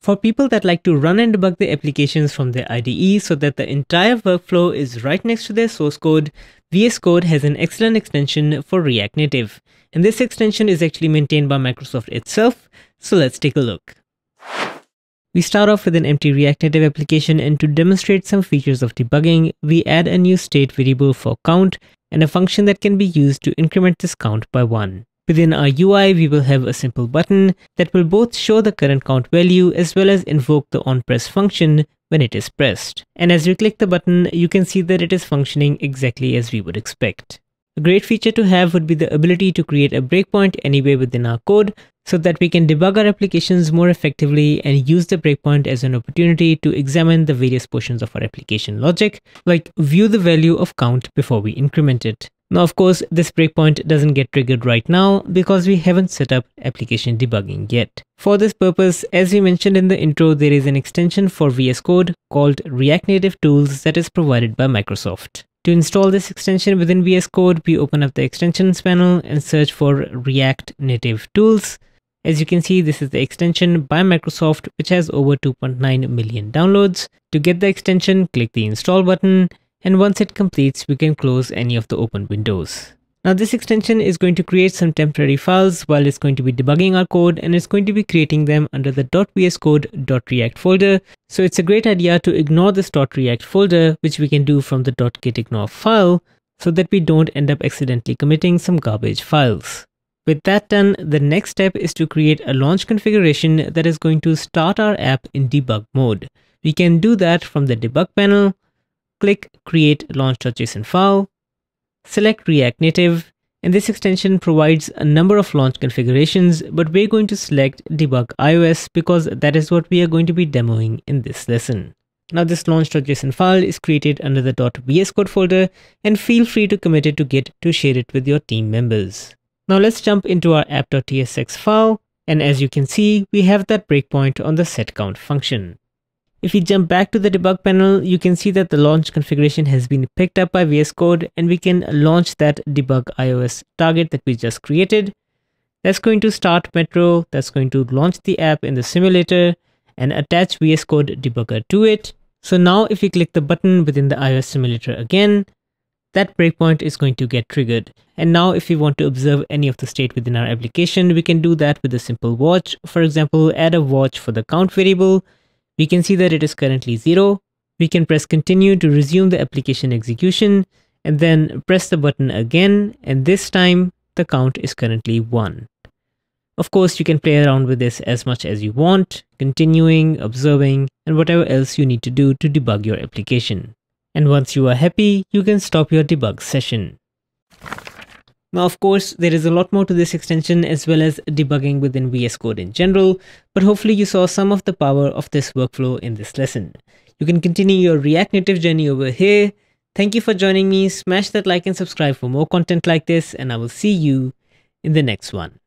For people that like to run and debug the applications from their IDE so that the entire workflow is right next to their source code, VS Code has an excellent extension for React Native. And this extension is actually maintained by Microsoft itself, so let's take a look. We start off with an empty React Native application and to demonstrate some features of debugging, we add a new state variable for count and a function that can be used to increment this count by 1. Within our UI, we will have a simple button that will both show the current count value as well as invoke the onPress function when it is pressed. And as you click the button, you can see that it is functioning exactly as we would expect. A great feature to have would be the ability to create a breakpoint anywhere within our code so that we can debug our applications more effectively and use the breakpoint as an opportunity to examine the various portions of our application logic, like view the value of count before we increment it. Now, of course, this breakpoint doesn't get triggered right now because we haven't set up application debugging yet. For this purpose, as we mentioned in the intro, there is an extension for VS Code called React Native Tools that is provided by Microsoft. To install this extension within VS Code, we open up the extensions panel and search for React Native Tools. As you can see, this is the extension by Microsoft, which has over 2.9 million downloads. To get the extension, click the install button and once it completes, we can close any of the open windows. Now this extension is going to create some temporary files while it's going to be debugging our code and it's going to be creating them under the .vscode.react folder. So it's a great idea to ignore this .react folder, which we can do from the .gitignore file so that we don't end up accidentally committing some garbage files. With that done, the next step is to create a launch configuration that is going to start our app in debug mode. We can do that from the debug panel click create launch.json file, select React Native, and this extension provides a number of launch configurations, but we're going to select debug iOS because that is what we are going to be demoing in this lesson. Now this launch.json file is created under the .vscode folder and feel free to commit it to Git to share it with your team members. Now let's jump into our app.tsx file and as you can see, we have that breakpoint on the setCount function. If we jump back to the debug panel, you can see that the launch configuration has been picked up by VS Code and we can launch that debug iOS target that we just created. That's going to start Metro, that's going to launch the app in the simulator and attach VS Code debugger to it. So now if we click the button within the iOS simulator again, that breakpoint is going to get triggered. And now if we want to observe any of the state within our application, we can do that with a simple watch. For example, add a watch for the count variable we can see that it is currently 0. We can press continue to resume the application execution and then press the button again and this time the count is currently 1. Of course, you can play around with this as much as you want, continuing, observing, and whatever else you need to do to debug your application. And once you are happy, you can stop your debug session. Now, of course, there is a lot more to this extension as well as debugging within VS Code in general, but hopefully you saw some of the power of this workflow in this lesson. You can continue your React Native journey over here. Thank you for joining me. Smash that like and subscribe for more content like this, and I will see you in the next one.